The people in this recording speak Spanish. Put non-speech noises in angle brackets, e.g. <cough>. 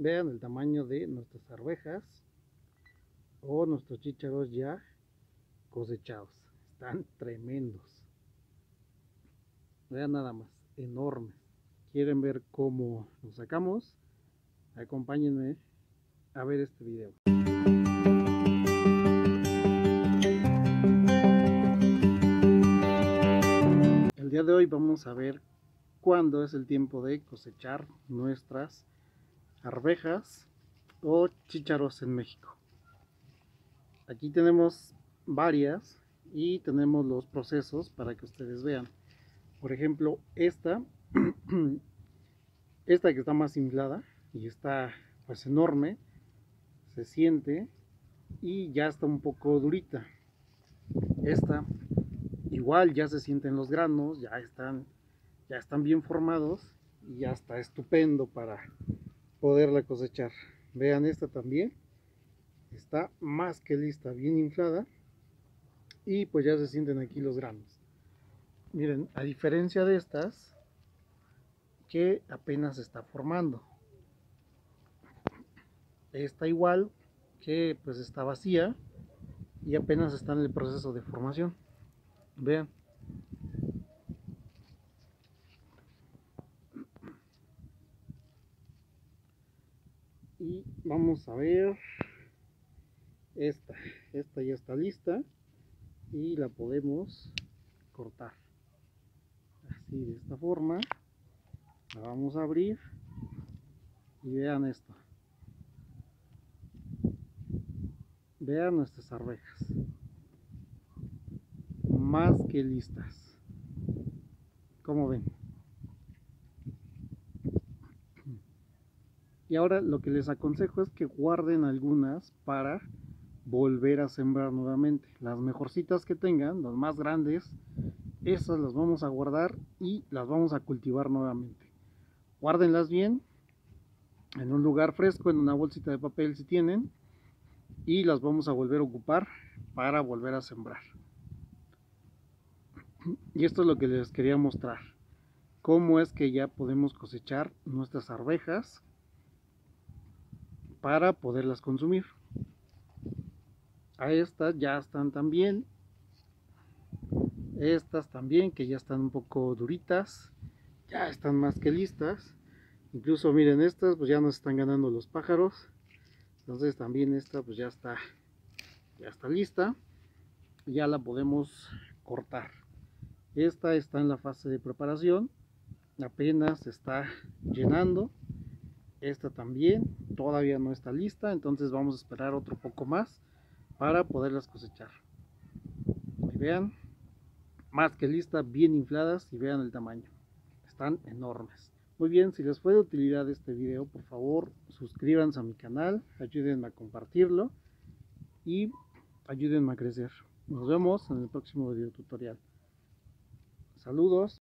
Vean el tamaño de nuestras arvejas o nuestros chícharos ya cosechados. Están tremendos. Vean nada más, enormes. ¿Quieren ver cómo los sacamos? Acompáñenme a ver este video. El día de hoy vamos a ver cuándo es el tiempo de cosechar nuestras arvejas o chícharos en México. Aquí tenemos varias y tenemos los procesos para que ustedes vean. Por ejemplo, esta, <clears throat> esta que está más inflada y está pues enorme, se siente y ya está un poco durita. Esta igual ya se sienten los granos, ya están, ya están bien formados y ya está estupendo para poderla cosechar. Vean esta también, está más que lista, bien inflada y pues ya se sienten aquí los granos. Miren, a diferencia de estas que apenas está formando. Esta igual que pues está vacía y apenas está en el proceso de formación. Vean. Y vamos a ver esta. Esta ya está lista y la podemos cortar. Así de esta forma. La vamos a abrir y vean esto. Vean nuestras arvejas más que listas. Como ven. Y ahora lo que les aconsejo es que guarden algunas para volver a sembrar nuevamente. Las mejorcitas que tengan, las más grandes, esas las vamos a guardar y las vamos a cultivar nuevamente. Guárdenlas bien en un lugar fresco, en una bolsita de papel si tienen, y las vamos a volver a ocupar para volver a sembrar. Y esto es lo que les quería mostrar. Cómo es que ya podemos cosechar nuestras arvejas para poderlas consumir. A estas ya están también. Estas también que ya están un poco duritas. Ya están más que listas. Incluso miren estas pues ya nos están ganando los pájaros. Entonces también esta pues ya está ya está lista. Ya la podemos cortar. Esta está en la fase de preparación, apenas está llenando. Esta también todavía no está lista, entonces vamos a esperar otro poco más para poderlas cosechar. Y vean, más que lista, bien infladas y vean el tamaño. Están enormes. Muy bien, si les fue de utilidad este video, por favor suscríbanse a mi canal, ayúdenme a compartirlo y ayúdenme a crecer. Nos vemos en el próximo video tutorial. Saludos.